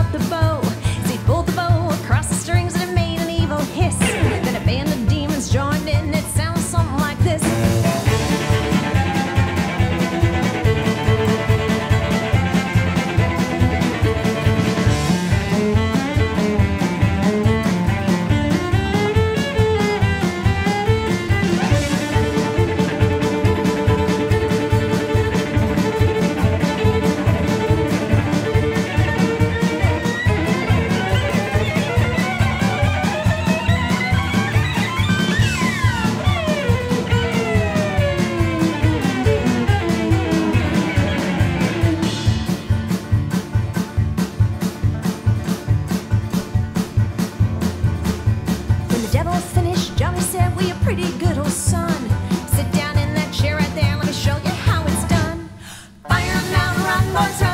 out the boat. Monster.